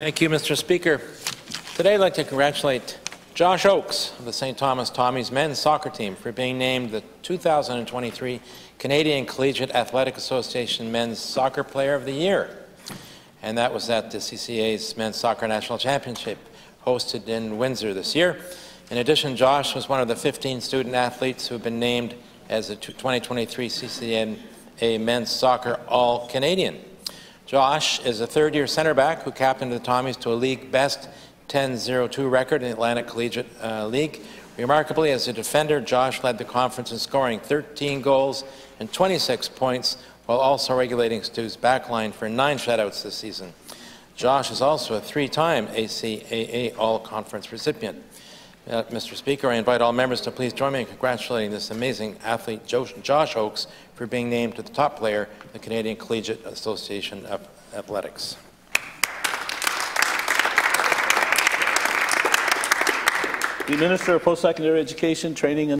Thank you, Mr. Speaker. Today, I'd like to congratulate Josh Oakes of the St. Thomas Tommies men's soccer team for being named the 2023 Canadian Collegiate Athletic Association Men's Soccer Player of the Year. And that was at the CCA's Men's Soccer National Championship hosted in Windsor this year. In addition, Josh was one of the 15 student athletes who have been named as the 2023 CCAA Men's Soccer All-Canadian. Josh is a third-year center back who captained the Tommies to a league best 10-0-2 record in the Atlantic Collegiate uh, League. Remarkably, as a defender, Josh led the conference in scoring 13 goals and 26 points, while also regulating Stu's backline for nine shutouts this season. Josh is also a three-time ACAA All-Conference recipient. Uh, Mr. Speaker, I invite all members to please join me in congratulating this amazing athlete, Josh Oakes, for being named to the top player of the Canadian Collegiate Association of Athletics. The Minister of Post-Secondary Education, Training and